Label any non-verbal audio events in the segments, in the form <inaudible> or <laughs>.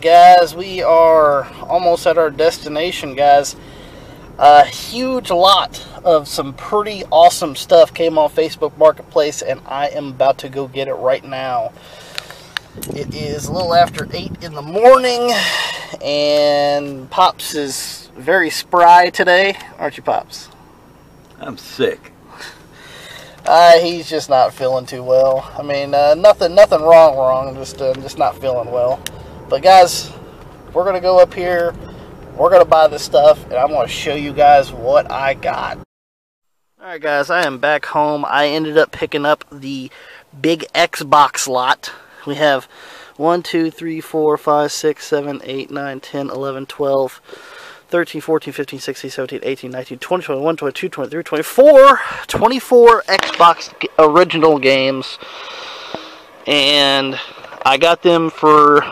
Guys, we are almost at our destination guys. A huge lot of some pretty awesome stuff came on Facebook Marketplace and I am about to go get it right now. It is a little after 8 in the morning and Pops is very spry today, aren't you Pops? I'm sick. Uh, he's just not feeling too well. I mean, uh, nothing, nothing wrong, wrong. Just, uh, just not feeling well. But guys, we're gonna go up here. We're gonna buy this stuff, and I'm gonna show you guys what I got. All right, guys, I am back home. I ended up picking up the big Xbox lot. We have 1, 2, 3, 4, 5, 6, 7, 8, 9, 10, 11, 12. 13, 14, 15, 16, 17, 18, 19, 20, 21, 22, 23, 24, 24 Xbox original games. And I got them for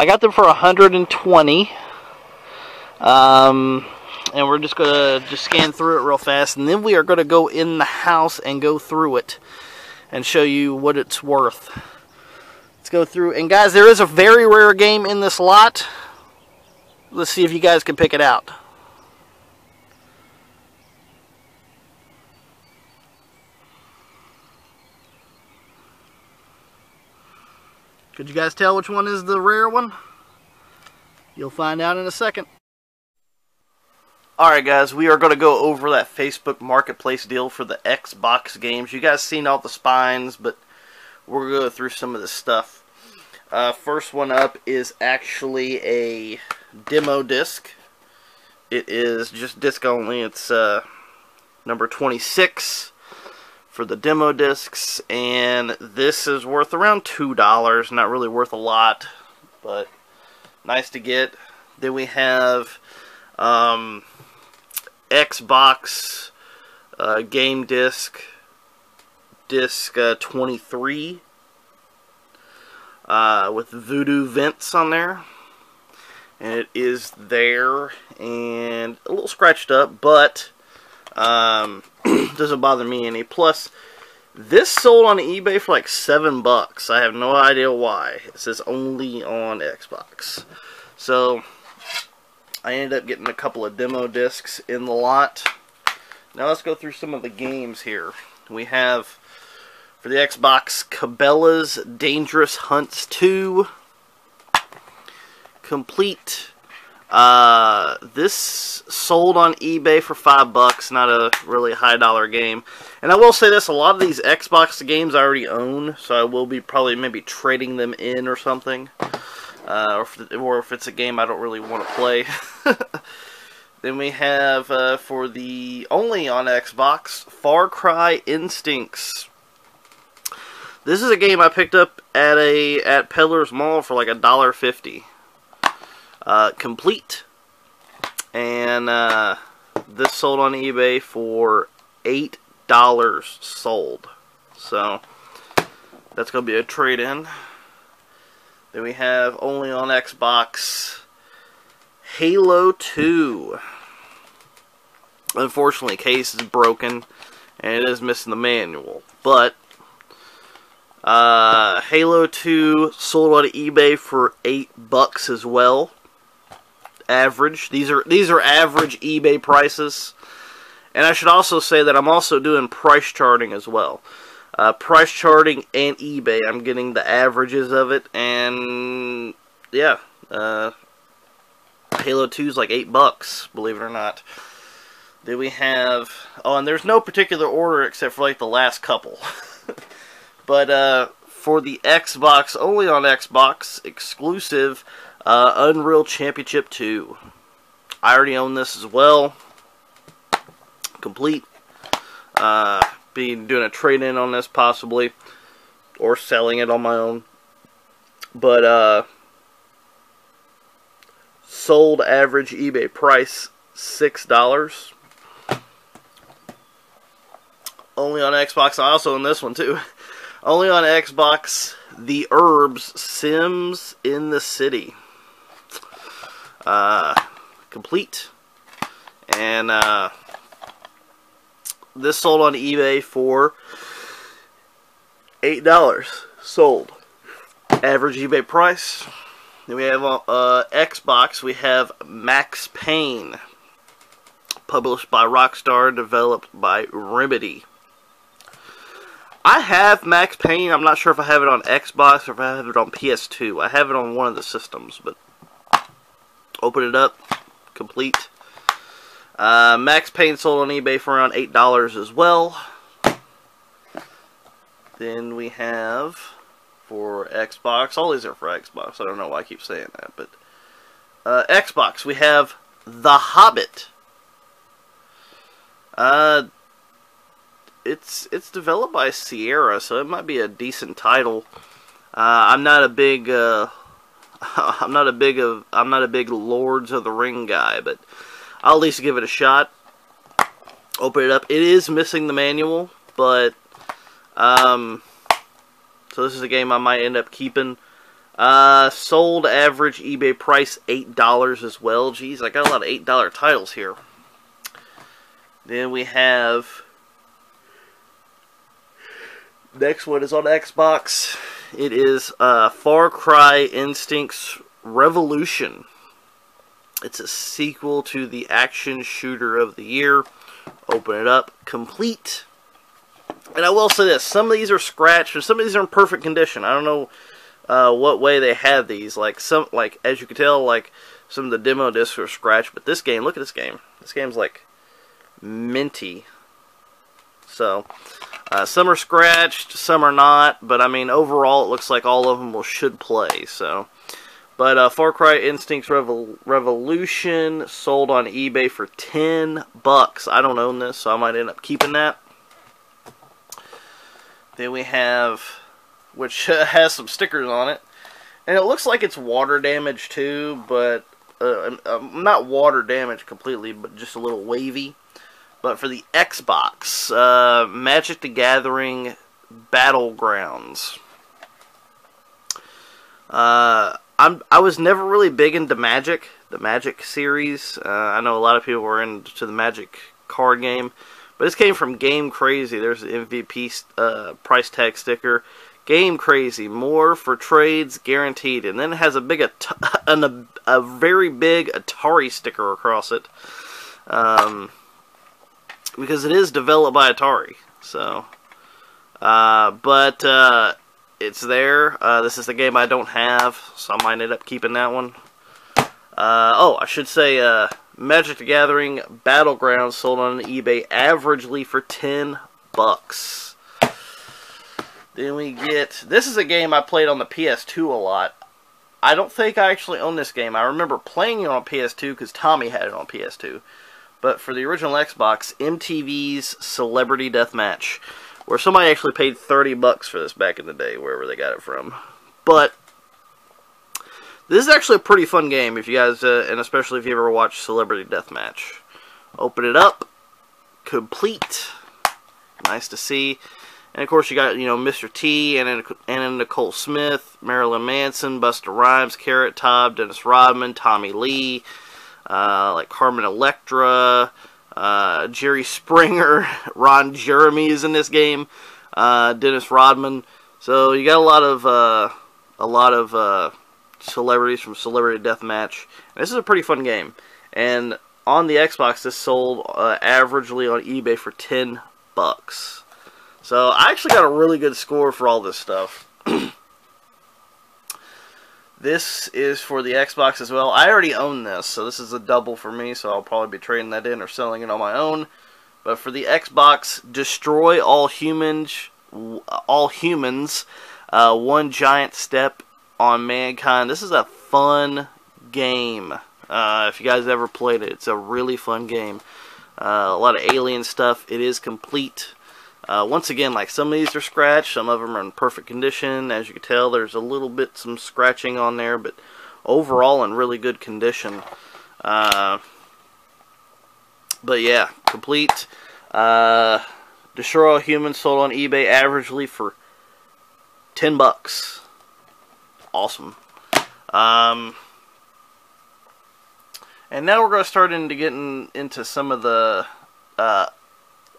I got them for 120. Um and we're just to just scan through it real fast and then we are to go in the house and go through it and show you what it's worth. Let's go through and guys, there is a very rare game in this lot. Let's see if you guys can pick it out. Could you guys tell which one is the rare one? You'll find out in a second. Alright guys, we are going to go over that Facebook Marketplace deal for the Xbox games. You guys seen all the spines, but we're going to go through some of the stuff. Uh, first one up is actually a demo disc. It is just disc only. It's uh, number 26 for the demo discs, and this is worth around $2. Not really worth a lot, but nice to get. Then we have um, Xbox uh, game disc, disc uh, 23 uh, with Voodoo Vince on there and it is there and a little scratched up but um, <clears throat> doesn't bother me any. Plus this sold on eBay for like seven bucks. I have no idea why. It says only on Xbox. So I ended up getting a couple of demo discs in the lot. Now let's go through some of the games here. We have for the Xbox, Cabela's Dangerous Hunts 2. Complete. Uh, this sold on eBay for five bucks. Not a really high dollar game. And I will say this: a lot of these Xbox games I already own, so I will be probably maybe trading them in or something. Uh, or, if, or if it's a game I don't really want to play. <laughs> then we have uh, for the only on Xbox, Far Cry Instincts. This is a game I picked up at a at Peddler's Mall for like a dollar fifty. Uh, complete, and uh, this sold on eBay for eight dollars sold. So that's gonna be a trade-in. Then we have only on Xbox Halo 2. Unfortunately, case is broken and it is missing the manual, but uh, Halo 2 sold on eBay for eight bucks as well. Average. These are these are average eBay prices. And I should also say that I'm also doing price charting as well. Uh, price charting and eBay. I'm getting the averages of it, and yeah, uh, Halo 2 is like eight bucks, believe it or not. Then we have oh, and there's no particular order except for like the last couple. <laughs> But uh, for the Xbox, only on Xbox, exclusive, uh, Unreal Championship 2. I already own this as well. Complete. Uh, be doing a trade-in on this possibly. Or selling it on my own. But, uh, sold average eBay price $6. Only on Xbox. I also own this one too. <laughs> Only on Xbox, The Urbz, Sims in the City. Uh, complete. And uh, this sold on eBay for $8. Sold. average eBay price. Then we have uh, Xbox. We have Max Payne, published by Rockstar, developed by Remedy. I have Max Payne. I'm not sure if I have it on Xbox or if I have it on PS2. I have it on one of the systems, but open it up, complete. Uh, Max Payne sold on eBay for around $8 as well. Then we have for Xbox. All these are for Xbox. I don't know why I keep saying that, but uh, Xbox. We have The Hobbit. Uh, it's it's developed by Sierra, so it might be a decent title. Uh, I'm not a big uh, <laughs> I'm not a big of I'm not a big Lords of the Ring guy, but I'll at least give it a shot. Open it up. It is missing the manual, but um, so this is a game I might end up keeping. Uh, sold average eBay price $8 as well. Geez, I got a lot of $8 titles here. Then we have... Next one is on Xbox. It is uh, Far Cry Instincts Revolution. It's a sequel to the action shooter of the year. Open it up. Complete. And I will say this: some of these are scratched, and some of these are in perfect condition. I don't know uh, what way they have these. Like some, like as you can tell, like some of the demo discs are scratched. But this game, look at this game. This game's like minty. So uh, some are scratched, some are not. But I mean, overall, it looks like all of them will should play. So. But uh, Far Cry Instincts Revol Revolution sold on eBay for 10 bucks. I don't own this, so I might end up keeping that. Then we have, which <laughs> has some stickers on it. And it looks like it's water damage too, but uh, not water damage completely, but just a little wavy. But for the Xbox, uh, Magic the Gathering Battlegrounds. Uh, I'm I was never really big into Magic, the Magic series. Uh, I know a lot of people were into the Magic card game. But this came from Game Crazy. There's the MVP uh, price tag sticker. Game Crazy, more for trades guaranteed. And then it has a big, <laughs> a, a very big Atari sticker across it. Um, because it is developed by Atari. So, uh, but uh, it's there. Uh, this is the game I don't have, so I might end up keeping that one. Uh, oh, I should say uh, Magic the Gathering Battlegrounds sold on eBay averagely for 10 bucks. Then we get this is a game I played on the PS2 a lot. I don't think I actually own this game. I remember playing it on PS2 because Tommy had it on PS2. But for the original Xbox, MTV's Celebrity Deathmatch, where somebody actually paid 30 bucks for this back in the day, wherever they got it from. But this is actually a pretty fun game if you guys, uh, and especially if you ever watched Celebrity Deathmatch. Open it up. Complete. Nice to see. And of course you got, you know, Mr. T, and Anna Nicole Smith, Marilyn Manson, Busta Rhymes, Carrot Top, Dennis Rodman, Tommy Lee, uh, like Carmen Electra, uh, Jerry Springer, <laughs> Ron Jeremy is in this game, uh, Dennis Rodman. So you got a lot of, uh, a lot of, uh, celebrities from Celebrity Deathmatch. This is a pretty fun game. And on the Xbox, this sold averagely on eBay for 10 bucks. So I actually got a really good score for all this stuff. <clears throat> this is for the Xbox as well. I already own this, so this is a double for me, so I'll probably be trading that in or selling it on my own. But for the Xbox, destroy all humans, all humans, uh, one giant step on Mankind. This is a fun game. Uh, if you guys ever played it, it's a really fun game. Uh, a lot of alien stuff. It is complete. Uh, once again, like some of these are scratched, some of them are in perfect condition. As you can tell, there's a little bit some scratching on there, but overall in really good condition. Uh, but yeah, complete. Uh, Destroy All Humans sold on eBay averagely for 10 bucks awesome. Um, and now we're going to start into getting into some of the uh,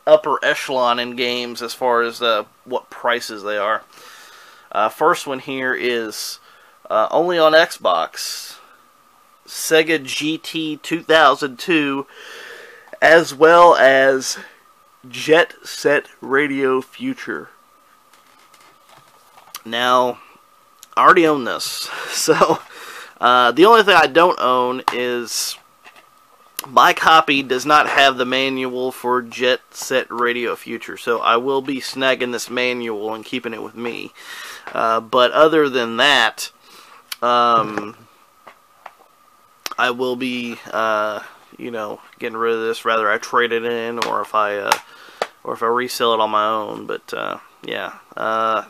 upper echelon in games as far as uh, what prices they are. Uh, first one here is uh, only on Xbox. Sega GT 2002, as well as Jet Set Radio Future. Now, I already own this, <laughs> so uh, the only thing I don't own is my copy does not have the manual for Jet Set Radio Future, so I will be snagging this manual and keeping it with me. Uh, but other than that, um, I will be, uh, you know, getting rid of this. Rather, I trade it in, or if I, uh, or if I resell it on my own. But uh, yeah, uh,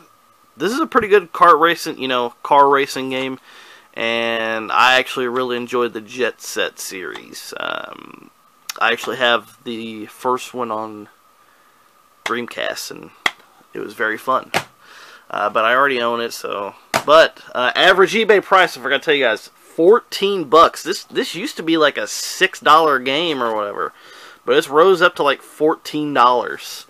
this is a pretty good kart racing, you know, car racing game and I actually really enjoyed the Jet Set series. Um, I actually have the first one on Dreamcast, and it was very fun. Uh, but I already own it, so. But uh, average eBay price, I forgot to tell you guys, fourteen bucks. This this used to be like a six dollar game or whatever, but it's rose up to like fourteen dollars.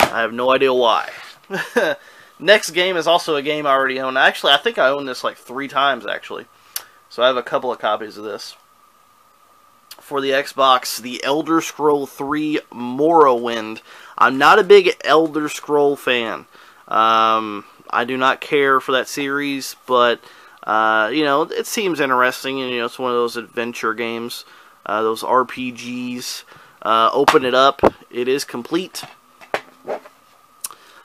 I have no idea why. <laughs> Next game is also a game I already own. Actually, I think I own this like three times, actually. So I have a couple of copies of this. For the Xbox, The Elder Scroll 3 Morrowind. I'm not a big Elder Scroll fan. Um, I do not care for that series, but, uh, you know, it seems interesting, and, you know, it's one of those adventure games, uh, those RPGs. Uh, open it up. It is complete.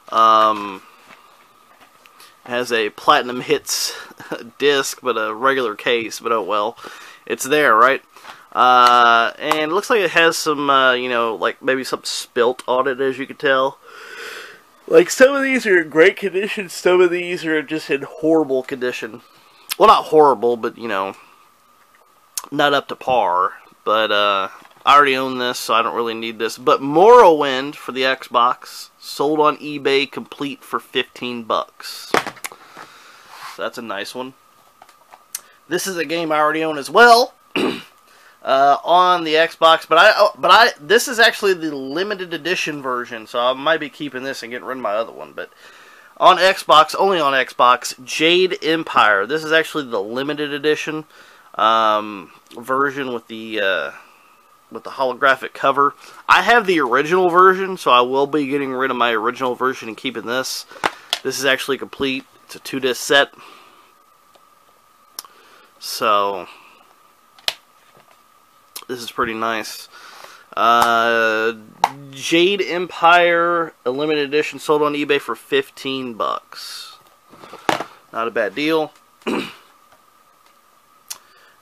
Um, has a platinum hits <laughs> disc, but a regular case. But oh well, it's there, right? Uh, and it looks like it has some, uh, you know, like maybe some spilt on it, as you can tell. Like some of these are in great condition, some of these are just in horrible condition. Well, not horrible, but you know, not up to par. But uh, I already own this, so I don't really need this. But Morrowind for the Xbox sold on eBay complete for 15 bucks. That's a nice one. This is a game I already own as well <clears throat> uh, on the Xbox, but I oh, but I this is actually the limited edition version, so I might be keeping this and getting rid of my other one. But on Xbox, only on Xbox, Jade Empire. This is actually the limited edition um, version with the uh, with the holographic cover. I have the original version, so I will be getting rid of my original version and keeping this. This is actually complete. It's a two disc set. So, this is pretty nice. Uh, Jade Empire, a limited edition, sold on eBay for 15 bucks. Not a bad deal. <clears throat>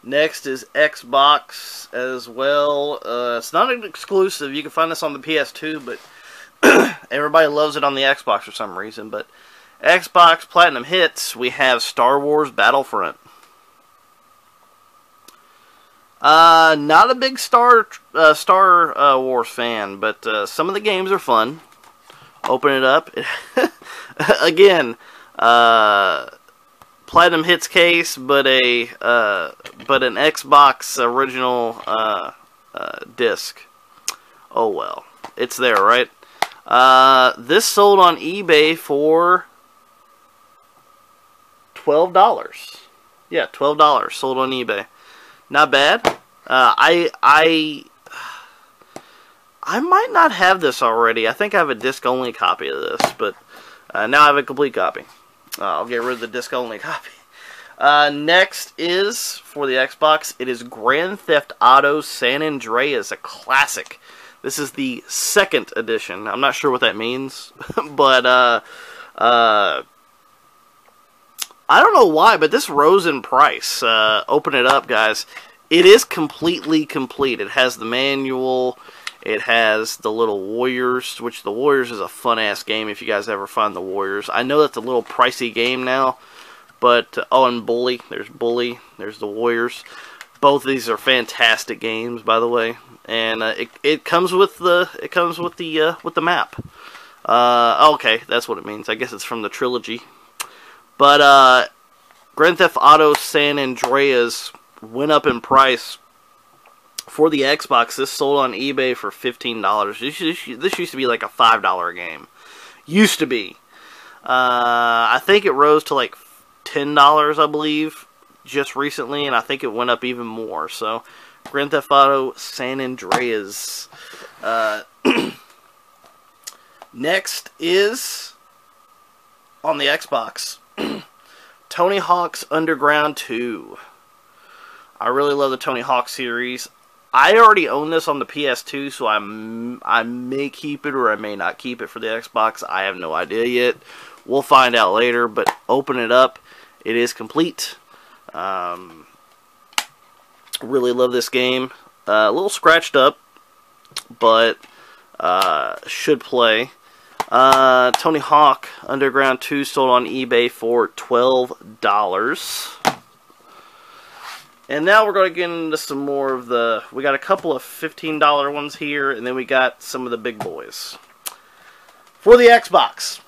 Next is Xbox as well. Uh, it's not an exclusive. You can find this on the PS2, but <clears throat> everybody loves it on the Xbox for some reason. But Xbox Platinum Hits, we have Star Wars Battlefront. Uh, not a big Star uh, Star uh, Wars fan, but uh, some of the games are fun. Open it up. <laughs> Again, uh, Platinum Hits case, but a uh, but an Xbox original uh, uh, disc. Oh well, it's there, right? Uh, this sold on eBay for twelve dollars. Yeah, twelve dollars sold on eBay. Not bad. Uh, I I I might not have this already. I think I have a disc only copy of this, but uh, now I have a complete copy. Uh, I'll get rid of the disc only <laughs> copy. Uh, next is for the Xbox. It is Grand Theft Auto San Andreas, a classic. This is the second edition. I'm not sure what that means, <laughs> but uh, uh, I don't know why, but this rose in price. Uh, open it up, guys. It is completely complete. It has the manual. It has the little Warriors, which the Warriors is a fun ass game if you guys ever find the Warriors. I know that's a little pricey game now, but uh, oh, and Bully. There's Bully. There's the Warriors. Both of these are fantastic games, by the way, and uh, it it comes with the it comes with the uh, with the map. Uh, okay, that's what it means. I guess it's from the trilogy. But uh, Grand Theft Auto San Andreas went up in price for the Xbox, this sold on eBay for $15. This, this used to be like a $5 game. Used to be. Uh, I think it rose to like ten dollars, I believe, just recently, and I think it went up even more. So, Grand Theft Auto San Andreas. Uh, <clears throat> next is on the Xbox. <clears throat> Tony Hawk's Underground 2. I really love the Tony Hawk series. I already own this on the PS2, so I'm, I may keep it or I may not keep it for the Xbox. I have no idea yet. We'll find out later, but open it up. It is complete. Um, really love this game. Uh, a little scratched up, but uh, should play. Uh, Tony Hawk Underground 2 sold on eBay for $12. And now we're going to get into some more of the... We got a couple of $15 ones here, and then we got some of the big boys. For the Xbox,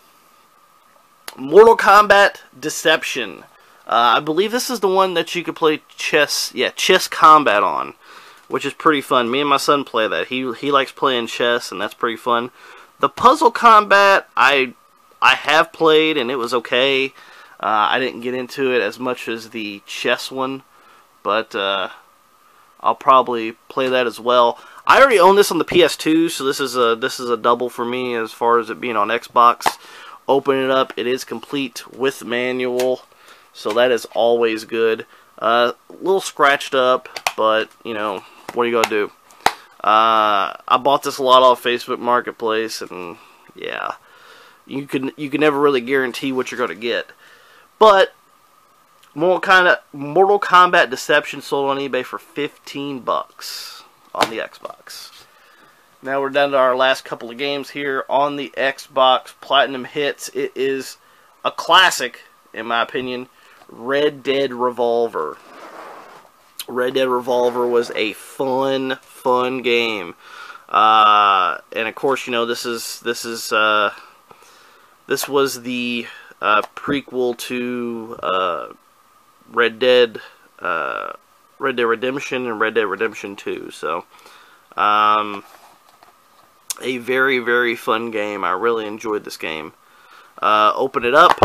Mortal Kombat Deception. Uh, I believe this is the one that you could play chess, yeah, Chess Kombat on, which is pretty fun. Me and my son play that. He he likes playing chess, and that's pretty fun. The Puzzle Kombat, I I have played and it was okay. Uh, I didn't get into it as much as the chess one, but uh, I'll probably play that as well. I already own this on the PS2, so this is a this is a double for me as far as it being on Xbox. Open it up, it is complete with manual, so that is always good. Uh, a little scratched up, but you know what are you gonna do? Uh, I bought this a lot off Facebook Marketplace, and yeah, you can you can never really guarantee what you're gonna get. But Mortal of Mortal Kombat Deception sold on eBay for 15 bucks on the Xbox. Now we're down to our last couple of games here on the Xbox Platinum Hits. It is a classic, in my opinion, Red Dead Revolver. Red Dead Revolver was a fun, fun game. Uh, and of course, you know this is this is uh, this was the uh, prequel to uh, Red Dead uh, Red Dead Redemption and Red Dead Redemption 2. So, um, a very very fun game. I really enjoyed this game. Uh, open it up.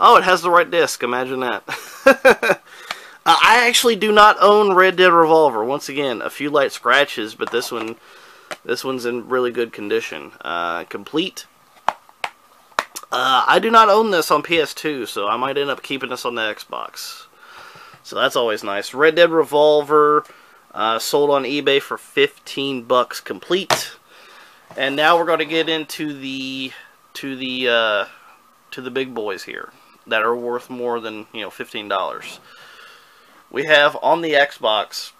Oh, it has the right disc. Imagine that. <laughs> Uh, I actually do not own Red Dead Revolver. Once again, a few light scratches, but this one, this one's in really good condition. Uh, complete. Uh, I do not own this on PS2, so I might end up keeping this on the Xbox. So that's always nice. Red Dead Revolver uh, sold on eBay for 15 bucks complete. And now we're going to get into the to the uh, to the big boys here that are worth more than you know fifteen dollars we have on the Xbox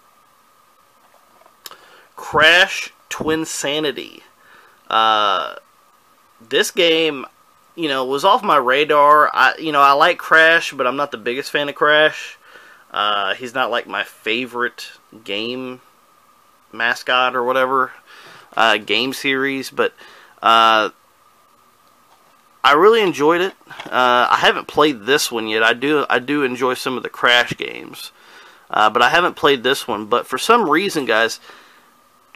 Crash Twinsanity. Uh, this game, you know, was off my radar. I, you know, I like Crash, but I'm not the biggest fan of Crash. Uh, he's not like my favorite game mascot or whatever uh, game series, but uh, I really enjoyed it. Uh, I haven't played this one yet. I do I do enjoy some of the Crash games. Uh, but I haven't played this one. But for some reason, guys,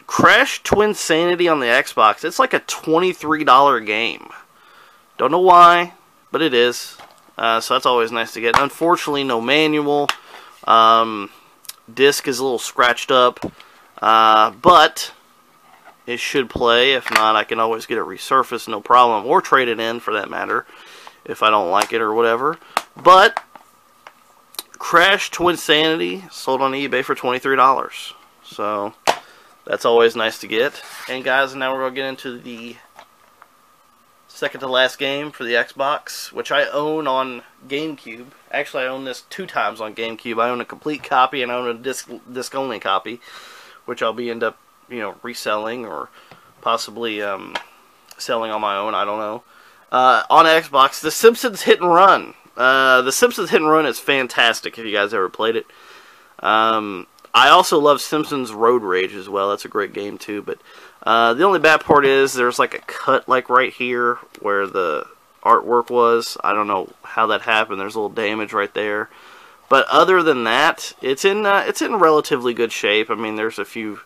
Crash Twinsanity on the Xbox, it's like a $23 game. Don't know why, but it is. Uh, so that's always nice to get. Unfortunately, no manual. Um, disc is a little scratched up. Uh, but it should play. If not, I can always get it resurfaced, no problem. Or trade it in, for that matter, if I don't like it or whatever. But Crash Twinsanity sold on eBay for $23. So that's always nice to get. And guys, now we're going to get into the second to last game for the Xbox, which I own on GameCube. Actually, I own this two times on GameCube. I own a complete copy and I own a disc disc only copy, which I'll be end up you know reselling or possibly um, selling on my own. I don't know. Uh, on Xbox, The Simpsons Hit and Run. Uh, the Simpsons Hit and Run is fantastic if you guys ever played it. Um, I also love Simpsons Road Rage as well. That's a great game too. But uh, the only bad part is there's like a cut like right here where the artwork was. I don't know how that happened. There's a little damage right there. But other than that, it's in uh, it's in relatively good shape. I mean, there's a few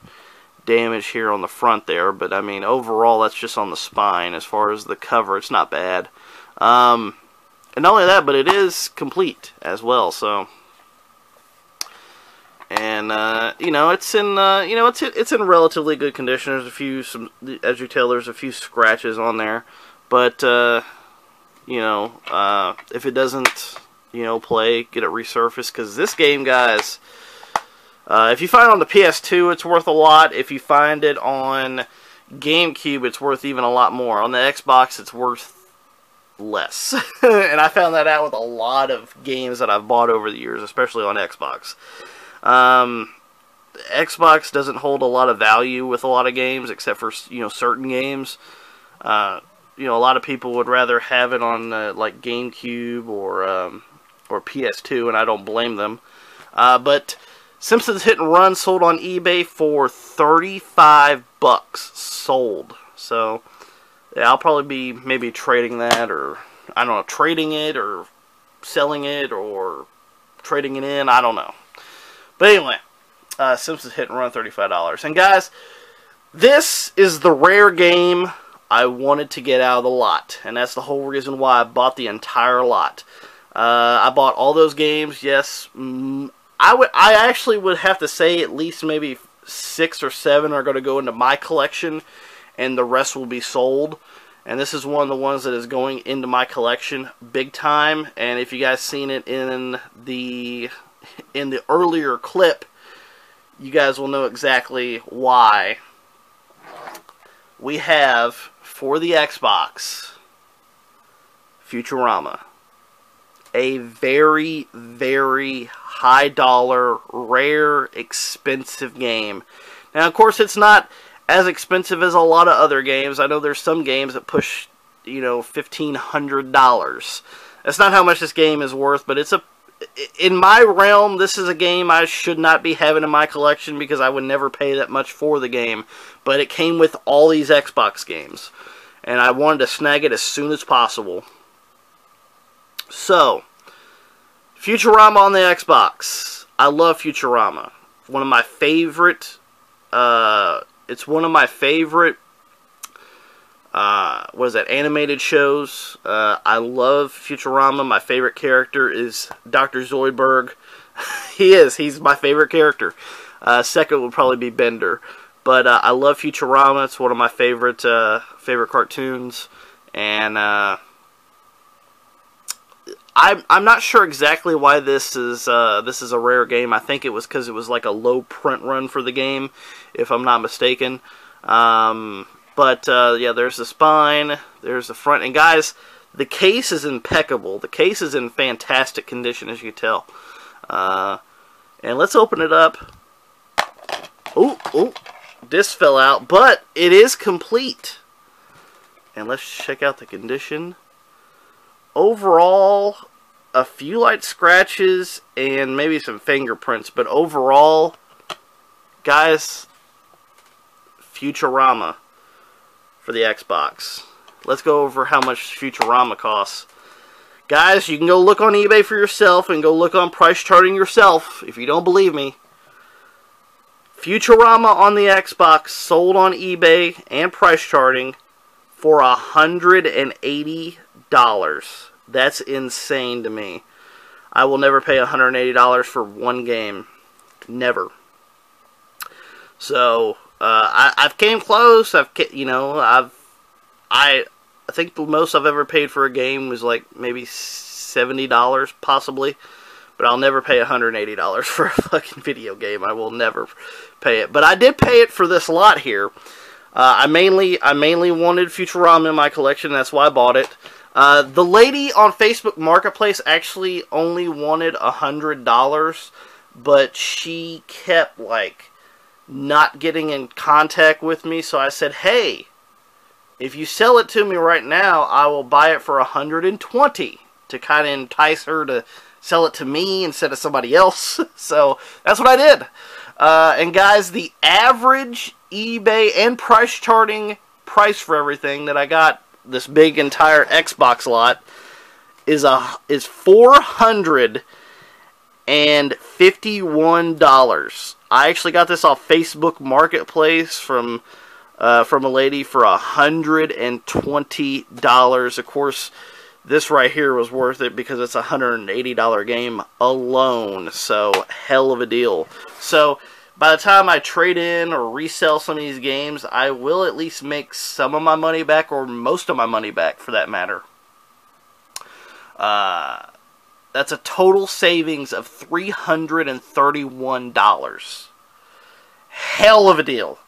damage here on the front there, but I mean overall that's just on the spine. As far as the cover, it's not bad. Um, and not only that, but it is complete as well. So, and uh, you know, it's in uh, you know, it's it's in relatively good condition. There's a few some, as you tell, there's a few scratches on there, but uh, you know, uh, if it doesn't, you know, play, get it resurfaced because this game, guys. Uh, if you find it on the PS2, it's worth a lot. If you find it on GameCube, it's worth even a lot more. On the Xbox, it's worth less. <laughs> and I found that out with a lot of games that I've bought over the years, especially on Xbox. Um, Xbox doesn't hold a lot of value with a lot of games, except for you know certain games. Uh, you know, a lot of people would rather have it on uh, like GameCube or um, or PS2, and I don't blame them. Uh, but Simpsons Hit and Run sold on eBay for 35 bucks sold. So, yeah, I'll probably be maybe trading that or I don't know, trading it or selling it or trading it in, I don't know. But anyway, uh, Simpsons Hit and Run $35. And guys, this is the rare game I wanted to get out of the lot. And that's the whole reason why I bought the entire lot. Uh, I bought all those games, yes. I would. I actually would have to say at least maybe six or seven are going to go into my collection, and the rest will be sold. And this is one of the ones that is going into my collection big time. And if you guys seen it in the in the earlier clip, you guys will know exactly why. We have for the Xbox Futurama a very, very high dollar, rare, expensive game. Now, of course, it's not as expensive as a lot of other games. I know there's some games that push, you know, $1,500. That's not how much this game is worth, but it's a. In my realm, this is a game I should not be having in my collection because I would never pay that much for the game. But it came with all these Xbox games. And I wanted to snag it as soon as possible. So, Futurama on the Xbox. I love Futurama. One of my favorite. Uh, it's one of my favorite. Uh, what is that? Animated shows. Uh, I love Futurama. My favorite character is Dr. Zoidberg. <laughs> he is. He's my favorite character. Uh, second would probably be Bender. But uh, I love Futurama. It's one of my favorite uh, favorite cartoons, and uh, I'm I'm not sure exactly why this is uh, this is a rare game. I think it was because it was like a low print run for the game, if I'm not mistaken. Um, but uh, yeah, there's the spine, there's the front, and guys, the case is impeccable. The case is in fantastic condition, as you can tell. Uh, and let's open it up. Oh, oh, this fell out, but it is complete. And let's check out the condition overall, a few light scratches and maybe some fingerprints, but overall, guys, Futurama for the Xbox. Let's go over how much Futurama costs. Guys, you can go look on eBay for yourself and go look on price charting yourself if you don't believe me. Futurama on the Xbox sold on eBay and price charting for $180 dollars. That's insane to me. I will never pay $180 for one game. Never. So uh, I, I've came close. I've you know I've I I think the most I've ever paid for a game was like maybe seventy dollars possibly, but I'll never pay $180 <laughs> for a fucking video game. I will never pay it. But I did pay it for this lot here. Uh, I mainly I mainly wanted Futurama in my collection. That's why I bought it. Uh, the lady on Facebook Marketplace actually only wanted a hundred dollars, but she kept like not getting in contact with me. So I said, "Hey, if you sell it to me right now, I will buy it for a hundred and twenty to kind of entice her to sell it to me instead of somebody else." <laughs> so that's what I did. Uh, and guys, the average eBay and price charting price for everything that I got this big entire Xbox lot is a is four hundred and fifty one dollars. I actually got this off Facebook Marketplace from uh, from a lady for a hundred and twenty dollars. Of course, this right here was worth it because it's a $180 game alone. So, hell of a deal. So, by the time I trade in or resell some of these games, I will at least make some of my money back or most of my money back for that matter. Uh, that's a total savings of $331. Hell of a deal.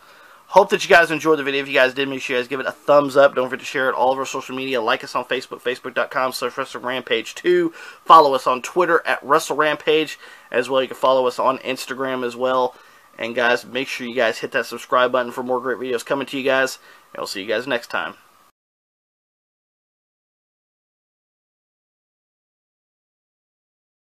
Hope that you guys enjoyed the video. If you guys did, make sure you guys give it a thumbs up. Don't forget to share it all over social media. Like us on Facebook, facebook.com slash WrestleRampage2. Follow us on Twitter at WrestleRampage. As well, you can follow us on Instagram as well. And guys, make sure you guys hit that subscribe button for more great videos coming to you guys. And I'll see you guys next time.